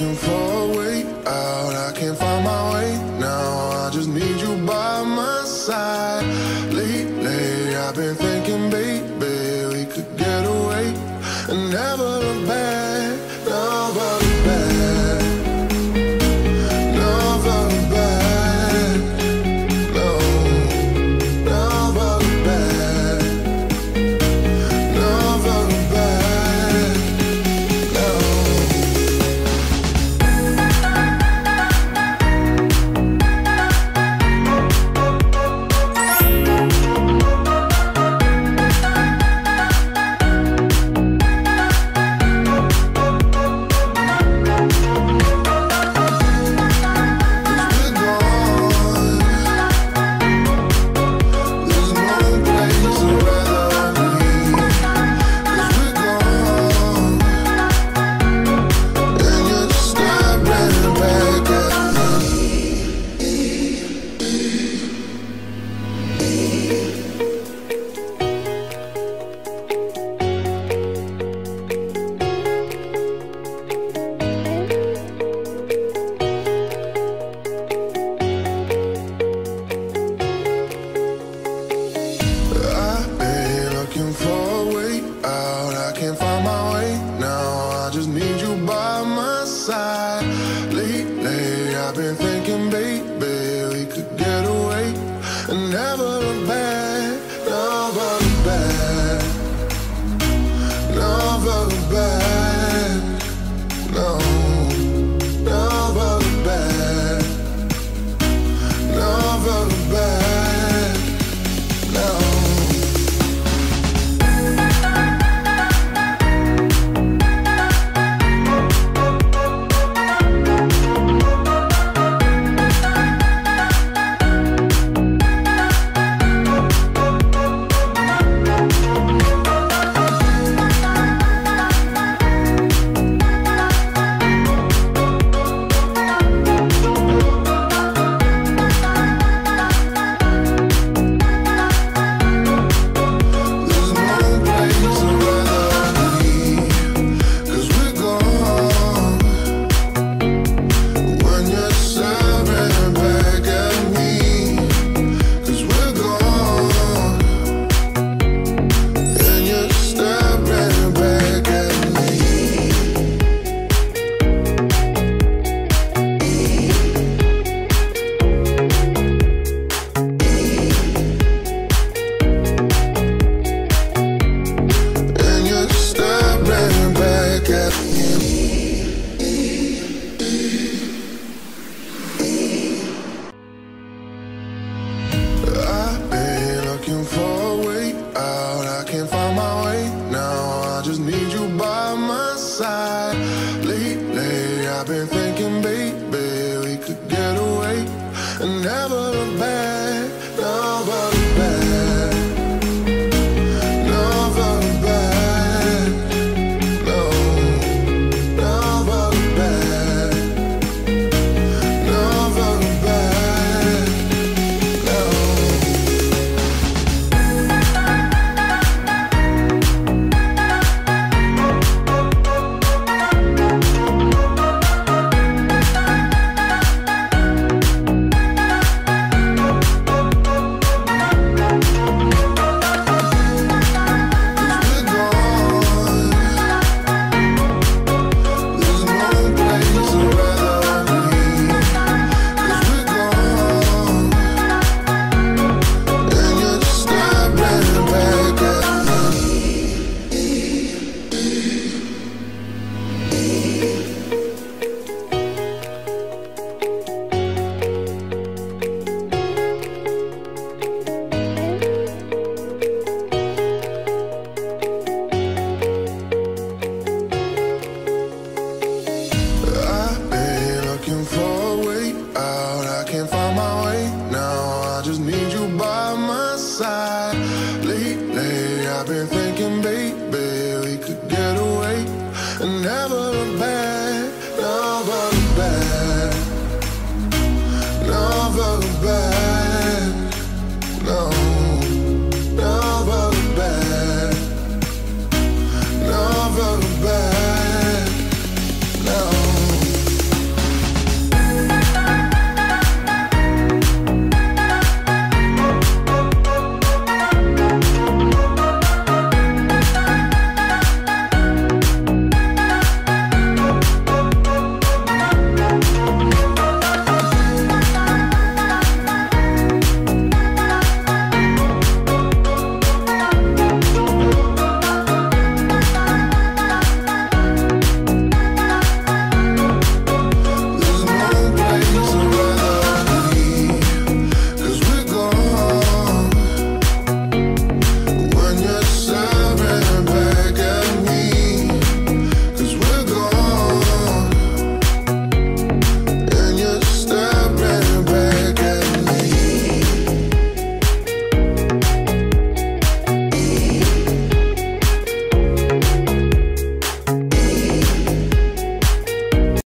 looking for a way out. I can't find my way now. I just need you by my side. Lately, I've been thinking, baby, we could get away and never outside. way. Now I just need you.